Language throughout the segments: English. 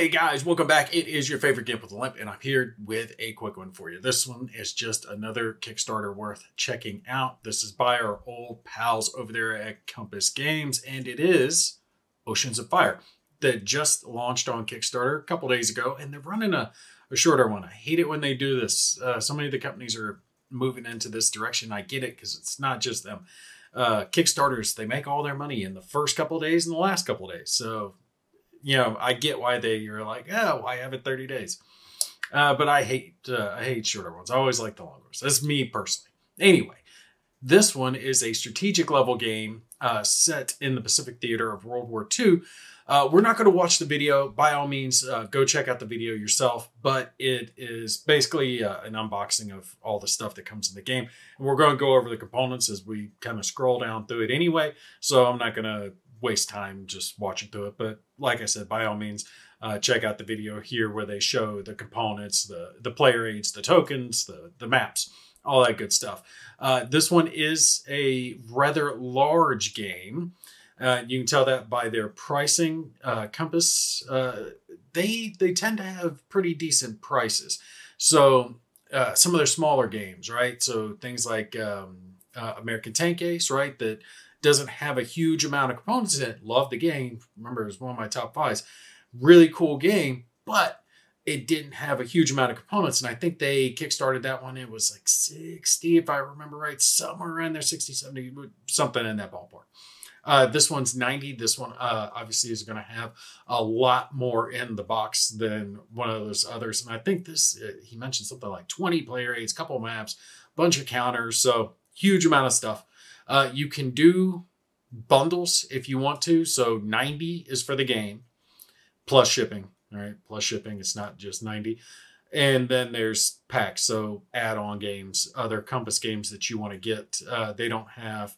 Hey guys, welcome back. It is your favorite Gimp with a Limp, and I'm here with a quick one for you. This one is just another Kickstarter worth checking out. This is by our old pals over there at Compass Games, and it is Oceans of Fire that just launched on Kickstarter a couple days ago, and they're running a, a shorter one. I hate it when they do this. Uh, so many of the companies are moving into this direction. I get it because it's not just them. Uh, Kickstarters, they make all their money in the first couple days and the last couple days. So you know, I get why they are like, oh, why have it 30 days? Uh, but I hate uh, I hate shorter ones. I always like the longer ones. That's me personally. Anyway, this one is a strategic level game uh, set in the Pacific theater of World War II. Uh, we're not going to watch the video. By all means, uh, go check out the video yourself. But it is basically uh, an unboxing of all the stuff that comes in the game. And we're going to go over the components as we kind of scroll down through it anyway. So I'm not going to waste time just watching through it. But like I said, by all means, uh, check out the video here where they show the components, the the player aids, the tokens, the the maps, all that good stuff. Uh, this one is a rather large game. Uh, you can tell that by their pricing. Uh, Compass, uh, they they tend to have pretty decent prices. So uh, some of their smaller games, right? So things like um, American Tank Ace, right? That doesn't have a huge amount of components in it. Love the game. Remember, it was one of my top fives. Really cool game, but it didn't have a huge amount of components. And I think they kickstarted that one. It was like 60, if I remember right, somewhere around there, 60, 70, something in that ballpark. Uh, this one's 90. This one uh, obviously is going to have a lot more in the box than one of those others. And I think this, uh, he mentioned something like 20 player aids, couple maps, bunch of counters. So huge amount of stuff. Uh, you can do bundles if you want to. So 90 is for the game plus shipping. All right, plus shipping. It's not just 90. And then there's packs, so add-on games, other Compass games that you want to get. Uh, they don't have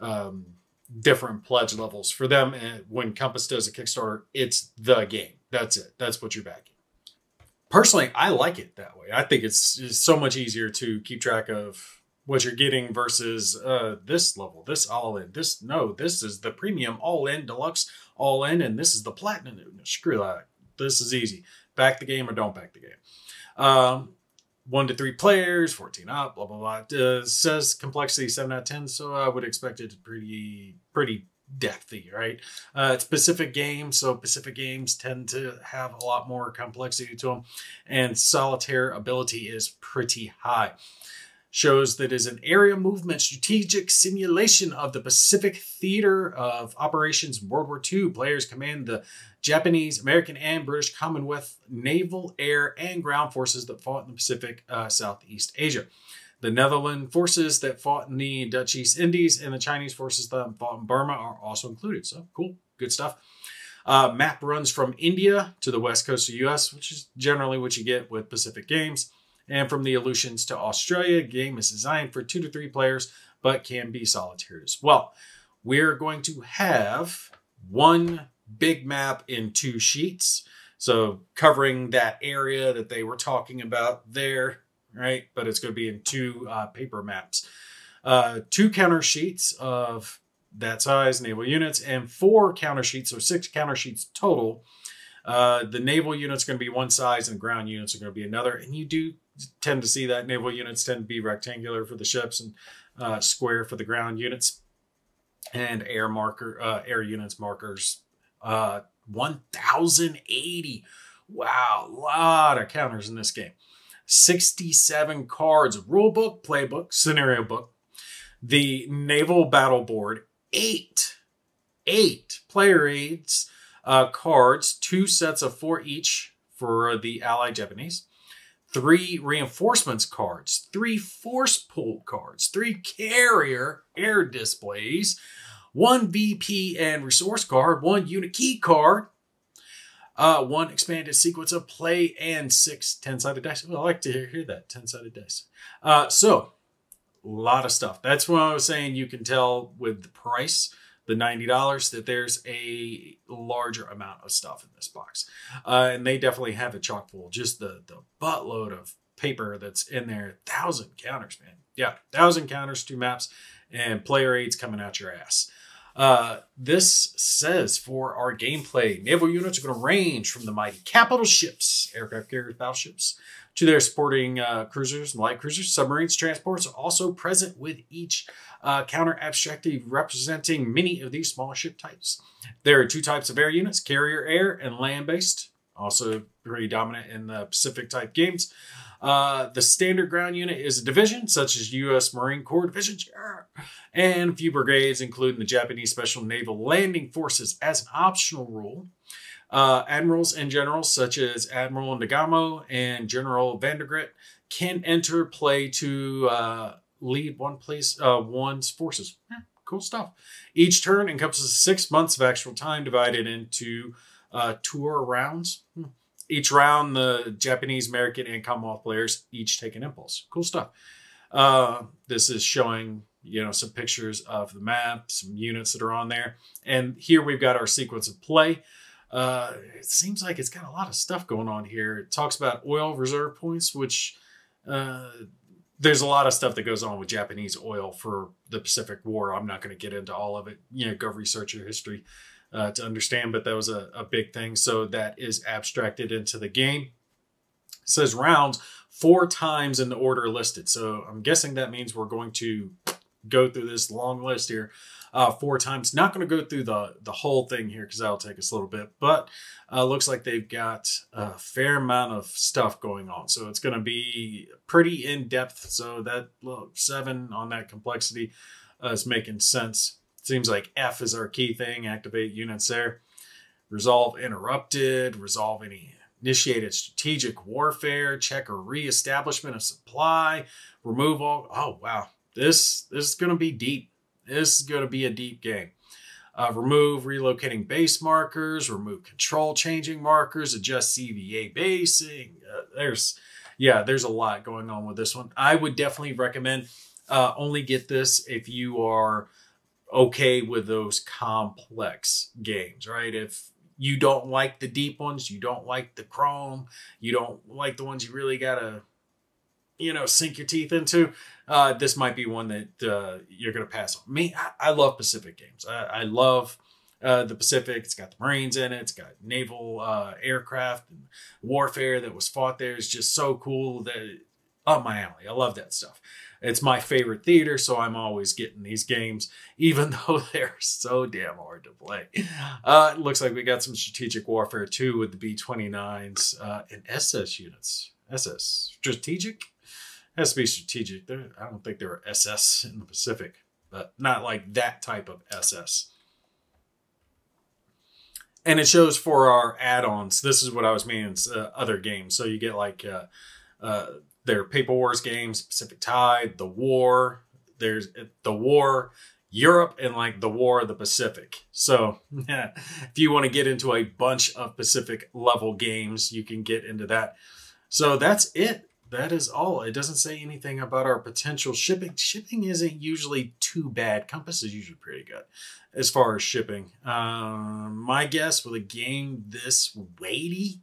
um, different pledge levels for them. And when Compass does a Kickstarter, it's the game. That's it. That's what you're backing. Personally, I like it that way. I think it's, it's so much easier to keep track of what you're getting versus uh, this level, this all in. This no, this is the premium all in, deluxe all in, and this is the platinum. Screw that. This is easy. Back the game or don't back the game. Um, one to three players, 14 up, blah, blah, blah. Uh, says complexity 7 out of 10, so I would expect it pretty, pretty depthy, right? Uh, it's Pacific games, so Pacific games tend to have a lot more complexity to them, and solitaire ability is pretty high shows that is an area movement strategic simulation of the Pacific Theater of Operations World War II. Players command the Japanese, American, and British Commonwealth naval, air, and ground forces that fought in the Pacific uh, Southeast Asia. The Netherlands forces that fought in the Dutch East Indies and the Chinese forces that fought in Burma are also included. So cool, good stuff. Uh, map runs from India to the west coast of the US, which is generally what you get with Pacific Games. And from the Aleutians to Australia, game is designed for two to three players, but can be solitaire as well. We're going to have one big map in two sheets. So covering that area that they were talking about there, right? But it's going to be in two uh, paper maps. Uh, two counter sheets of that size, naval units, and four counter sheets, so six counter sheets total. Uh, the naval unit's going to be one size and ground units are going to be another. And you do tend to see that naval units tend to be rectangular for the ships and uh, square for the ground units. And air marker uh, air units markers uh, 1080 wow a lot of counters in this game. 67 cards rule book playbook scenario book. The naval battle board eight eight player aids uh, cards two sets of four each for the allied japanese three reinforcements cards, three force pull cards, three carrier air displays, one VP and resource card, one unit key card, uh, one expanded sequence of play, and six 10 sided dice. Well, I like to hear, hear that 10 sided dice. Uh, so, a lot of stuff. That's what I was saying. You can tell with the price the $90 that there's a larger amount of stuff in this box. Uh, and they definitely have a chock full. Just the, the buttload of paper that's in there. Thousand counters, man. Yeah, thousand counters, two maps, and player aids coming out your ass. Uh, this says for our gameplay, naval units are going to range from the mighty capital ships, aircraft carriers, battleships, to their sporting uh, cruisers and light cruisers. Submarines transports are also present with each uh, counter abstractive representing many of these smaller ship types. There are two types of air units carrier air and land based, also pretty dominant in the Pacific type games. Uh, the standard ground unit is a division, such as U.S. Marine Corps divisions, and a few brigades, including the Japanese Special Naval Landing Forces, as an optional rule. Uh, admirals and generals, such as Admiral Nagumo and General Vandegrift, can enter play to uh, lead one place, uh, one's forces. Yeah, cool stuff. Each turn encompasses six months of actual time divided into uh, tour rounds. Hmm. Each round, the Japanese, American, and Commonwealth players each take an impulse. Cool stuff. Uh, this is showing you know some pictures of the map, some units that are on there, and here we've got our sequence of play. Uh, it seems like it's got a lot of stuff going on here. It talks about oil reserve points, which uh, there's a lot of stuff that goes on with Japanese oil for the Pacific War. I'm not going to get into all of it. You know, go research your history uh, to understand, but that was a, a big thing. So that is abstracted into the game. It says rounds four times in the order listed. So I'm guessing that means we're going to go through this long list here uh, four times. Not going to go through the the whole thing here because that'll take us a little bit, but uh, looks like they've got a fair amount of stuff going on. So it's going to be pretty in depth. So that look, seven on that complexity uh, is making sense. Seems like F is our key thing. Activate units there. Resolve interrupted. Resolve any initiated strategic warfare. Check a reestablishment of supply. Remove all. Oh wow, this this is going to be deep. This is going to be a deep game. Uh, remove relocating base markers, remove control changing markers, adjust CVA basing. Uh, there's, yeah, there's a lot going on with this one. I would definitely recommend uh, only get this if you are okay with those complex games, right? If you don't like the deep ones, you don't like the chrome, you don't like the ones you really gotta, you know, sink your teeth into uh, this might be one that uh, you're going to pass on. Me, I, I love Pacific games. I, I love uh, the Pacific. It's got the Marines in it. It's got naval uh, aircraft and warfare that was fought there. It's just so cool that up my alley. I love that stuff. It's my favorite theater, so I'm always getting these games, even though they're so damn hard to play. Uh, it looks like we got some strategic warfare too with the B-29s uh, and SS units. SS strategic has to be strategic. There, I don't think there are SS in the Pacific, but not like that type of SS. And it shows for our add-ons. This is what I was meaning. Uh, other games. So you get like uh, uh, their Paper Wars games, Pacific Tide, The War. There's uh, The War, Europe, and like The War of the Pacific. So if you want to get into a bunch of Pacific level games, you can get into that. So that's it that is all. It doesn't say anything about our potential shipping. Shipping isn't usually too bad. Compass is usually pretty good as far as shipping. Um, my guess with a game this weighty,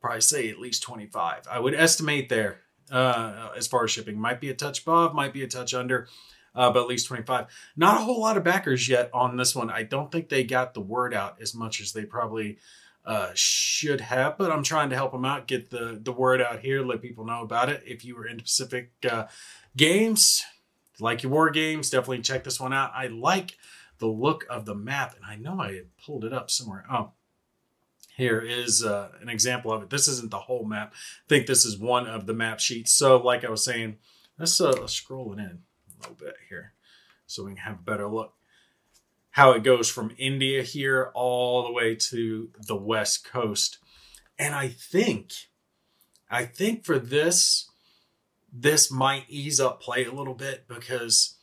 probably say at least 25. I would estimate there uh, as far as shipping. Might be a touch above, might be a touch under. Uh, but at least 25. Not a whole lot of backers yet on this one. I don't think they got the word out as much as they probably uh, should have, but I'm trying to help them out, get the, the word out here, let people know about it. If you were into Pacific uh, games, like your war games, definitely check this one out. I like the look of the map, and I know I pulled it up somewhere. Oh, here is uh, an example of it. This isn't the whole map. I think this is one of the map sheets. So, like I was saying, let's, uh, scroll it in a little bit here so we can have a better look how it goes from India here all the way to the West Coast. And I think, I think for this, this might ease up play a little bit because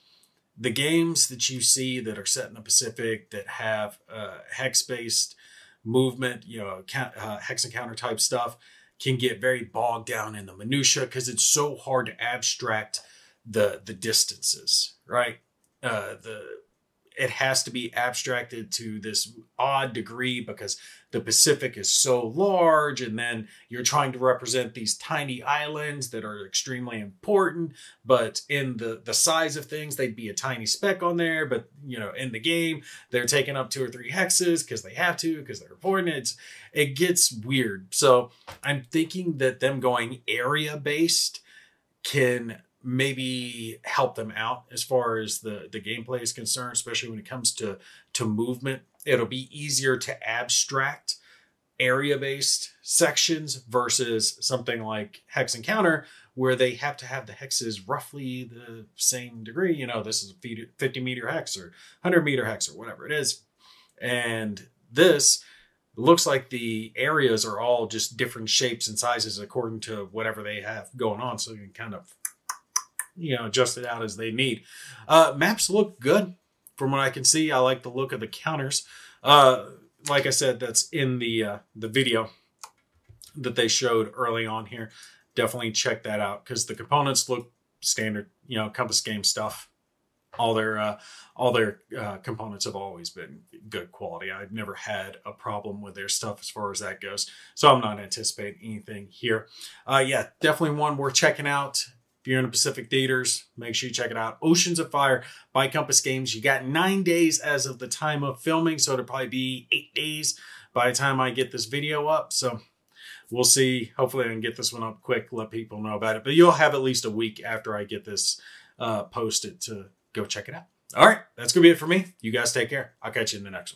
the games that you see that are set in the Pacific that have uh, hex based movement, you know, uh, hex encounter type stuff can get very bogged down in the minutia because it's so hard to abstract the the distances, right? Uh, the it has to be abstracted to this odd degree because the Pacific is so large, and then you're trying to represent these tiny islands that are extremely important. But in the the size of things, they'd be a tiny speck on there. But you know, in the game, they're taking up two or three hexes because they have to because they're important. It's, it gets weird. So I'm thinking that them going area based can maybe help them out as far as the the gameplay is concerned especially when it comes to to movement. It'll be easier to abstract area based sections versus something like hex encounter where they have to have the hexes roughly the same degree. You know this is a 50 meter hex or 100 meter hex or whatever it is. And this looks like the areas are all just different shapes and sizes according to whatever they have going on so you can kind of you know adjust it out as they need. Uh, maps look good from what I can see. I like the look of the counters. Uh, like I said, that's in the uh, the video that they showed early on here. Definitely check that out because the components look standard, you know, Compass Game stuff. All their uh, all their uh, components have always been good quality. I've never had a problem with their stuff as far as that goes. So I'm not anticipating anything here. Uh, yeah, definitely one worth checking out. If you're in the Pacific theaters, make sure you check it out. Oceans of Fire by Compass Games. You got nine days as of the time of filming, so it'll probably be eight days by the time I get this video up. So we'll see. Hopefully I can get this one up quick, let people know about it. But you'll have at least a week after I get this uh, posted to go check it out. All right, that's going to be it for me. You guys take care. I'll catch you in the next one.